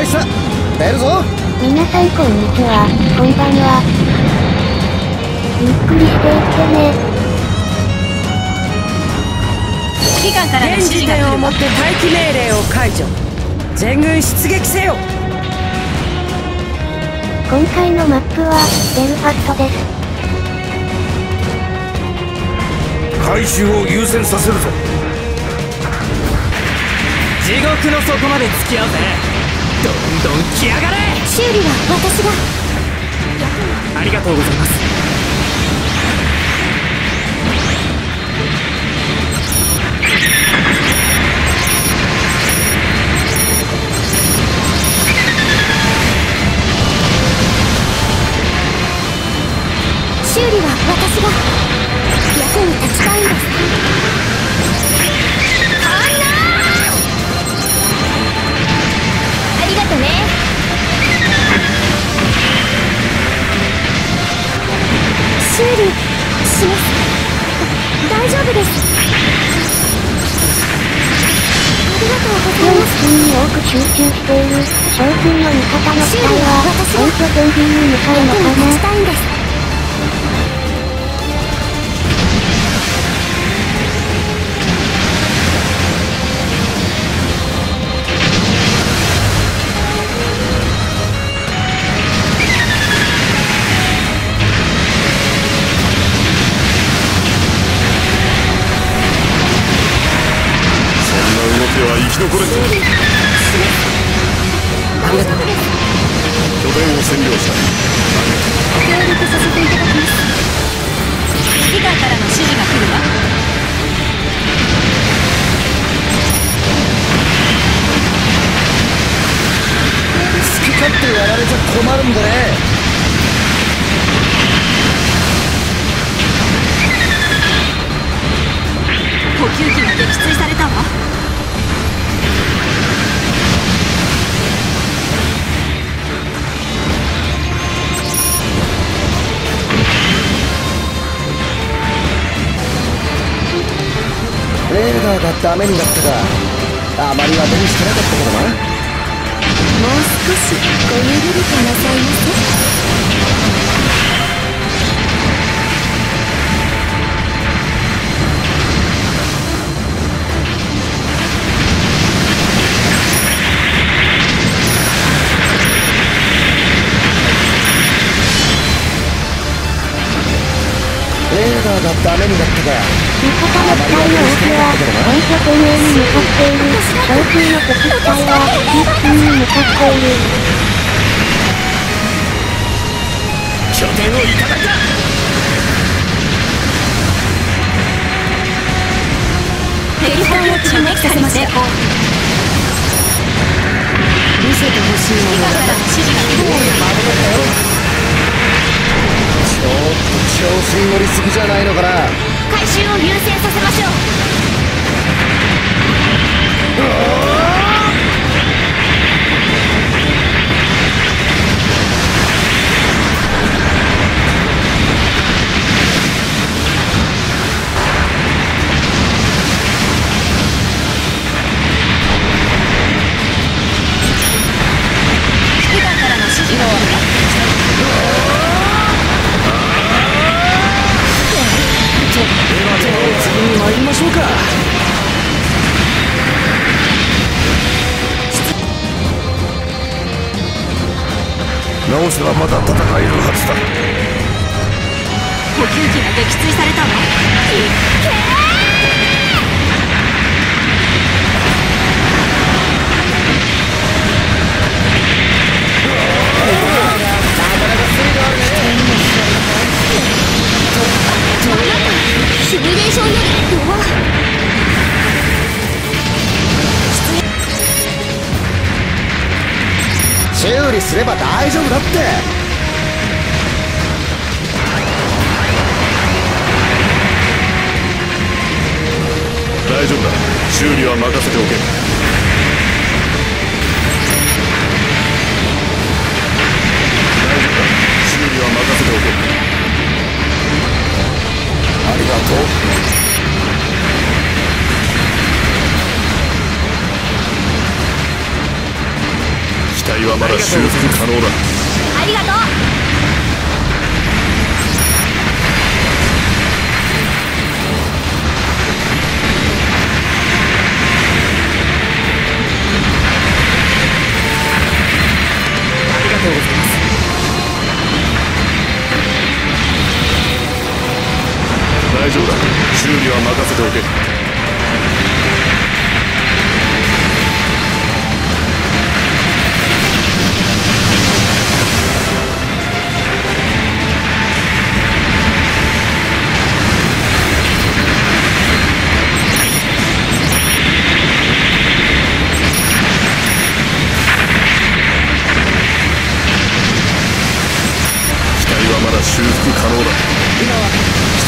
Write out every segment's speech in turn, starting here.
開した。出るぞ。皆さんこんにちは、こんばんは。ゆっくりしていってね。指揮官からの指現時示が来る。わ点をもって待機命令を解除。全軍出撃せよ。今回のマップは、ベルファストです。回収を優先させるぞ。地獄の底まで付き合うぜどんどん来やがれ。修理は私が。ありがとうございますに多く集中している、将軍の味方の機体は、本拠点 B に向かうのかな動きは生き残れんぞ拠点を占領した協力させていただきます指揮官からの指示が来るわ好き勝手やられちゃ困るんでね。補給機が撃墜されたわ。レーダーがダメになったか。あまり当てにしてなかったけどな。もう少しごゆるりとなさいませ。レーダーがダメになった。か味方の機体の多くは、本拠点 A に向かっている、将軍の敵機体は、B に向か。っている。拠点をいただいた敵艦を沈没させました成功見せてほしいもの指揮官からの指示が来る子に乗りすぎじゃないのかな？回収を優先させましょう。直せばまだ戦えるはずだ。補給機が撃墜されたわシミュレーションより弱い修理すれば大丈夫だって。大丈夫だ。修理は任せておけ。大丈夫だ。修理は任せておけ。はまだ修復可能だありがとう大丈夫だ。修理は任せておけ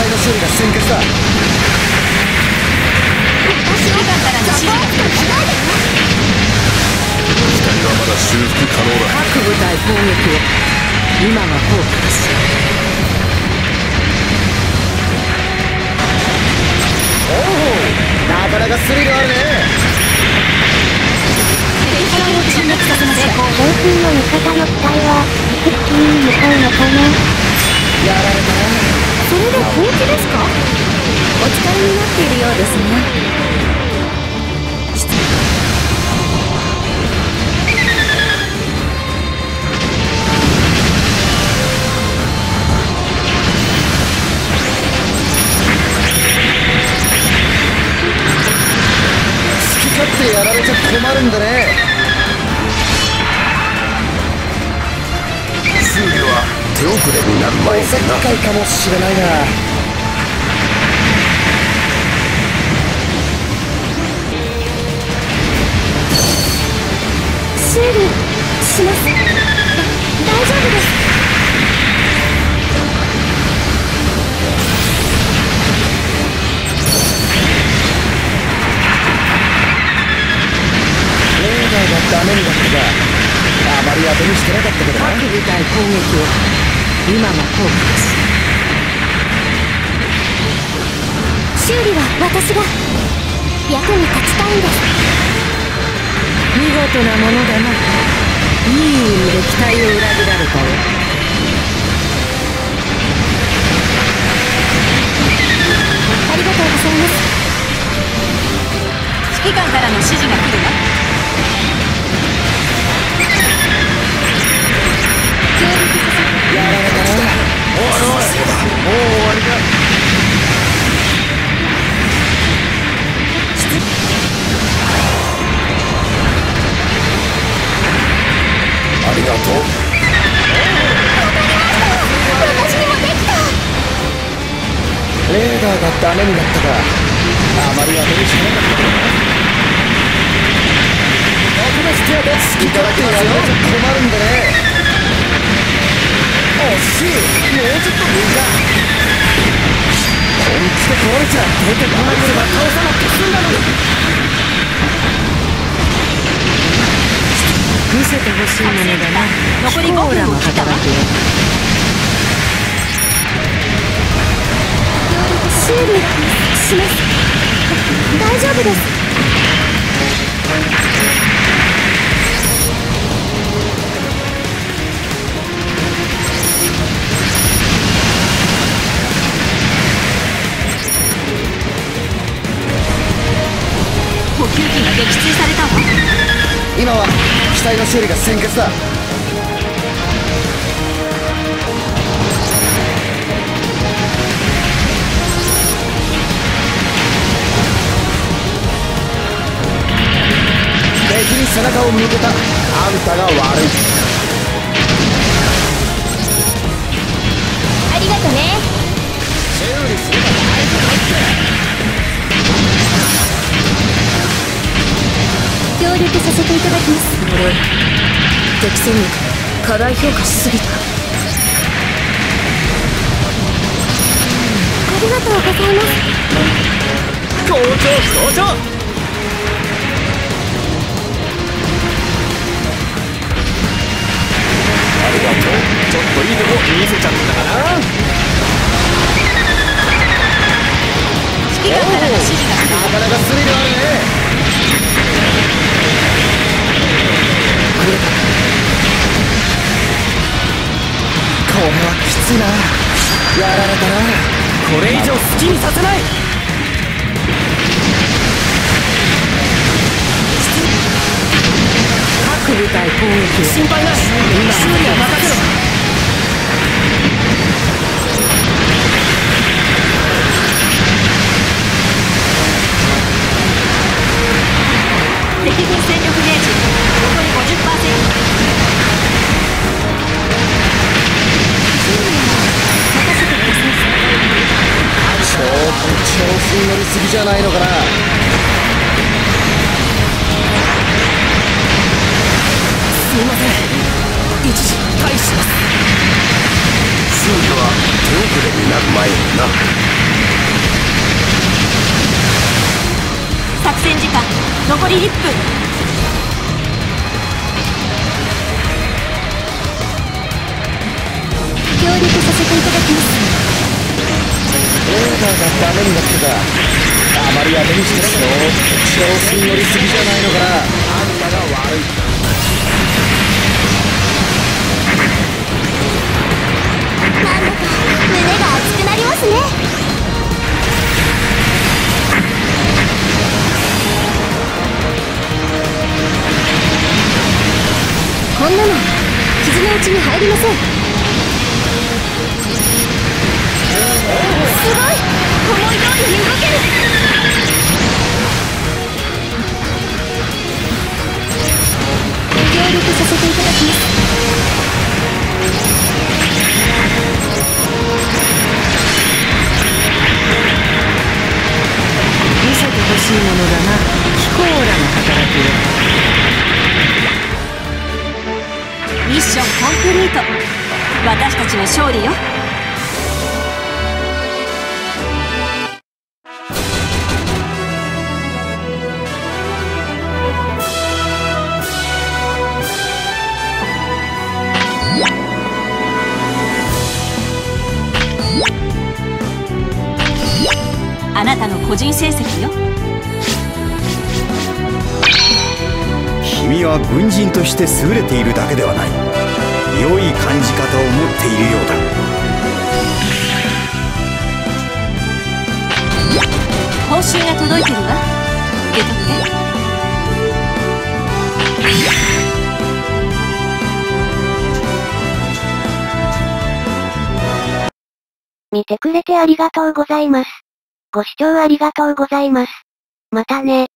機体の修理が先決だ。指揮官からの指示はまだ修復可能だ。各部隊攻撃を今が効果です。なかなかスリルあるね敵機を沈没させました上空の味方の機体は、陸付近に向かうのかなやられたそれで本気ですか？お力になっているようですね。好き勝手やられちゃ困るんだね。おせっかいかもしれないな。修理しま大丈夫です。ダーがダメになったかあまり当てにしてなかったけどな。各部隊攻撃を今が効果です修理は私が役に立ちたいんです。見事なものだないい意味で期待を裏切られたよありがとうございます。指揮官からの指示が来るわ。レーダーがダメになったか。あまり当てにしてなかった。けどな特別手当好き勝手やられちゃ困るんだね惜しいもうちょっと右だ本気で壊れちゃ出てこなければ倒さなくて済んだのに見せてほしいものだな残り5分。をコーラの切ったわ働きを修理します。大丈夫です。補給機が撃墜されたわ。今は機体の修理が先決だ。敵に背中を向けた。あんたが悪い。ありがとね。修理すれば大丈夫って協力させていただきます。俺敵戦力過大評価しすぎた。ありがとうございます。好調好調しいな。やられたな。これ以上好きにさせない。各部隊攻撃心配ない。修理は任せろ敵軍戦力ゲージ残り乗りすぎじゃないのかな。すいません。一時退避します。は手遅れになる前にな。作戦時間残り1分がダメになってたあまり当てにしてちょっと調子に乗りすぎじゃないのかな。あんたが悪い。なんだか胸が熱くなりますね。こんなの。傷のうちに入りません。ミッションコンプリート。私たちの勝利よ。個人成績よ。君は軍人として優れているだけではない。良い感じ方を持っているようだ。報酬が届いてるわ。受け取って。見てくれてありがとうございます。ご視聴ありがとうございます。またね。